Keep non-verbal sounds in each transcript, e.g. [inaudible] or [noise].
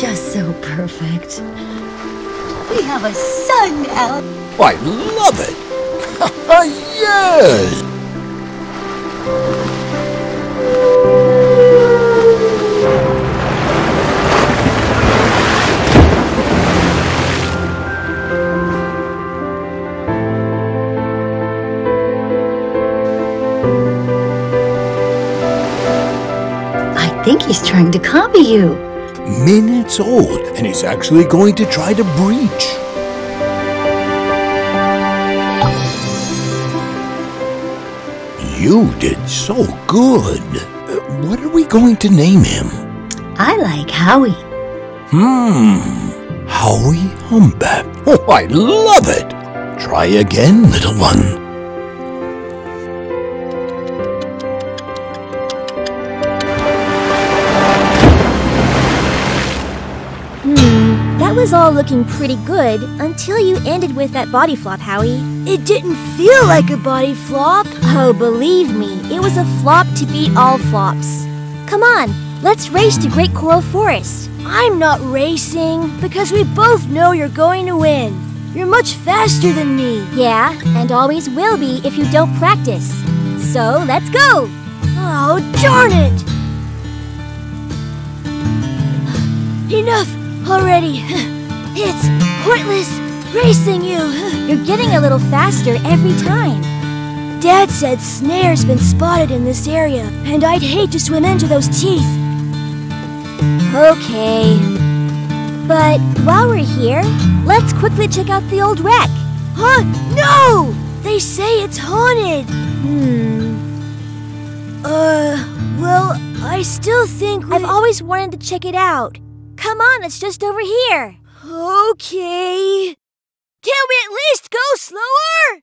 just so perfect. We have a son now. I love it. [laughs] Oh, yes. I think he's trying to copy you. Minutes old, and he's actually going to try to breach. You did so good. What are we going to name him? I like Howie. Hmm. Howie Humbug. Oh, I love it. Try again, little one. Was all looking pretty good until you ended with that body flop, Howie. It didn't feel like a body flop. Oh, believe me, it was a flop to beat all flops. Come on, let's race to Great Coral Forest. I'm not racing because we both know you're going to win. You're much faster than me. Yeah, and always will be if you don't practice. So let's go! Oh, darn it! Enough already. [laughs] It's pointless racing you. [laughs] You're getting a little faster every time. Dad said snare's been spotted in this area, and I'd hate to swim into those teeth. Okay. But while we're here, let's quickly check out the old wreck. Huh? No! They say it's haunted. Hmm. Uh, well, I still think. I've always wanted to check it out. Come on, it's just over here. Okay. Can we at least go slower?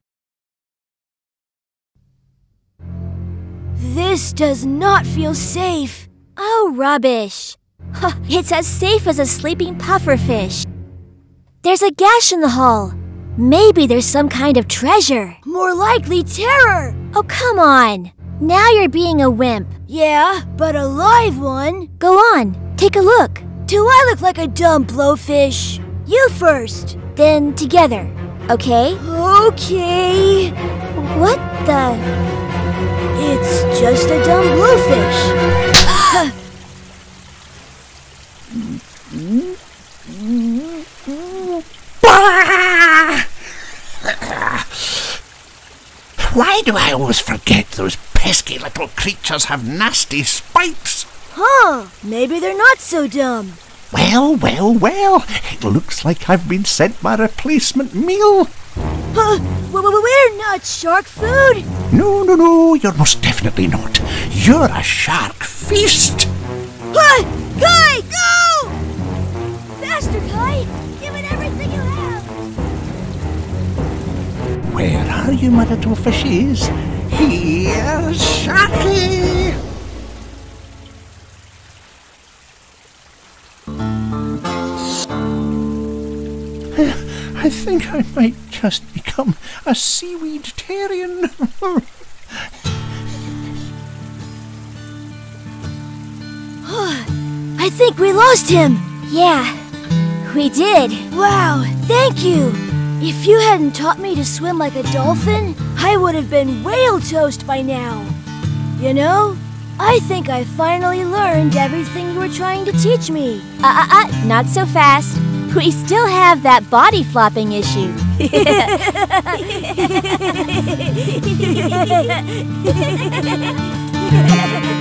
This does not feel safe. Oh, rubbish. Huh, [laughs] it's as safe as a sleeping pufferfish. There's a gash in the hull. Maybe there's some kind of treasure. More likely terror. Oh, come on. Now you're being a wimp. Yeah, but a live one. Go on, take a look. Do I look like a dumb blowfish? You first. Then together, okay? Okay. What the? It's just a dumb blowfish. Why do I always forget those pesky little creatures have nasty spikes? Huh, maybe they're not so dumb. Well, well, well, it looks like I've been sent my replacement meal. Huh, we're not shark food. No, no, no, you're most definitely not. You're a shark feast. Huh, Kai, go! Faster, Kai! Give it everything you have! Where are you, my little fishies? Here's Sharky! I think I might just become a seaweed-tarian. [gasps] I think we lost him. Yeah, we did. Wow, thank you. If you hadn't taught me to swim like a dolphin, I would have been whale toast by now. You know, I think I finally learned everything you were trying to teach me. Uh, uh, uh, not so fast. We still have that body flopping issue. [laughs] [laughs]